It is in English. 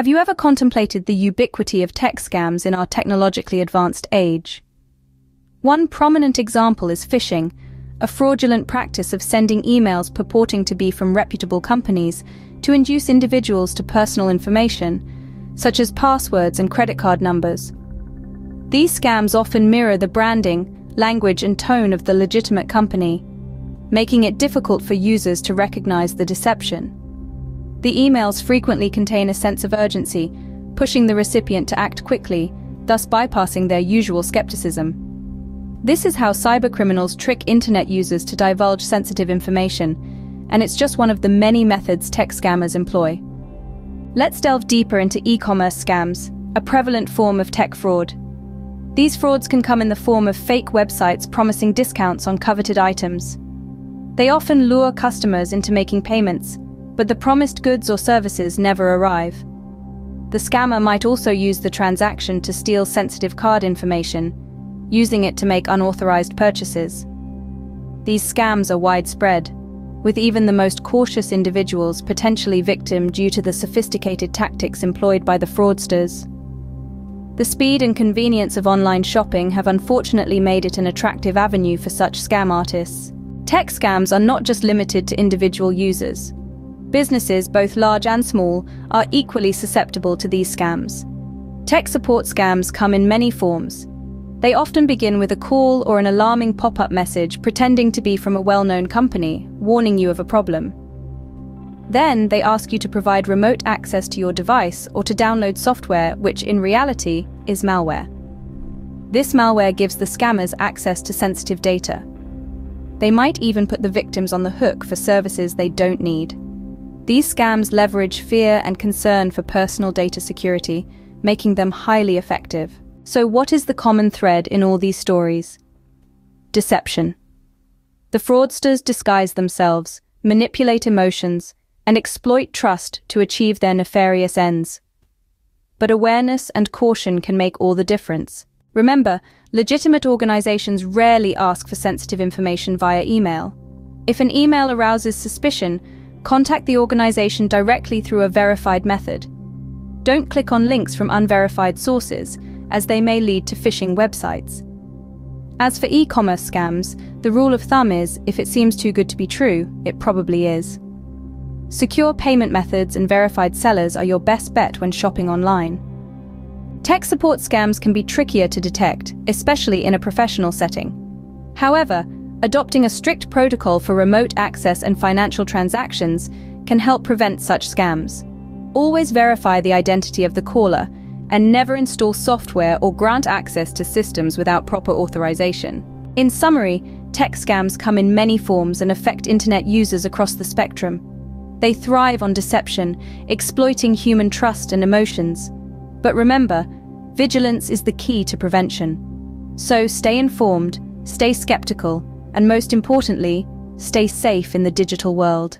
Have you ever contemplated the ubiquity of tech scams in our technologically advanced age? One prominent example is phishing, a fraudulent practice of sending emails purporting to be from reputable companies to induce individuals to personal information, such as passwords and credit card numbers. These scams often mirror the branding, language and tone of the legitimate company, making it difficult for users to recognize the deception. The emails frequently contain a sense of urgency, pushing the recipient to act quickly, thus bypassing their usual skepticism. This is how cybercriminals trick internet users to divulge sensitive information, and it's just one of the many methods tech scammers employ. Let's delve deeper into e-commerce scams, a prevalent form of tech fraud. These frauds can come in the form of fake websites promising discounts on coveted items. They often lure customers into making payments, but the promised goods or services never arrive. The scammer might also use the transaction to steal sensitive card information, using it to make unauthorized purchases. These scams are widespread, with even the most cautious individuals potentially victim due to the sophisticated tactics employed by the fraudsters. The speed and convenience of online shopping have unfortunately made it an attractive avenue for such scam artists. Tech scams are not just limited to individual users. Businesses, both large and small, are equally susceptible to these scams. Tech support scams come in many forms. They often begin with a call or an alarming pop-up message pretending to be from a well-known company, warning you of a problem. Then they ask you to provide remote access to your device or to download software which in reality is malware. This malware gives the scammers access to sensitive data. They might even put the victims on the hook for services they don't need. These scams leverage fear and concern for personal data security, making them highly effective. So what is the common thread in all these stories? Deception. The fraudsters disguise themselves, manipulate emotions, and exploit trust to achieve their nefarious ends. But awareness and caution can make all the difference. Remember, legitimate organizations rarely ask for sensitive information via email. If an email arouses suspicion, Contact the organization directly through a verified method. Don't click on links from unverified sources, as they may lead to phishing websites. As for e-commerce scams, the rule of thumb is, if it seems too good to be true, it probably is. Secure payment methods and verified sellers are your best bet when shopping online. Tech support scams can be trickier to detect, especially in a professional setting. However, Adopting a strict protocol for remote access and financial transactions can help prevent such scams. Always verify the identity of the caller and never install software or grant access to systems without proper authorization. In summary, tech scams come in many forms and affect internet users across the spectrum. They thrive on deception, exploiting human trust and emotions. But remember, vigilance is the key to prevention. So stay informed, stay skeptical, and most importantly, stay safe in the digital world.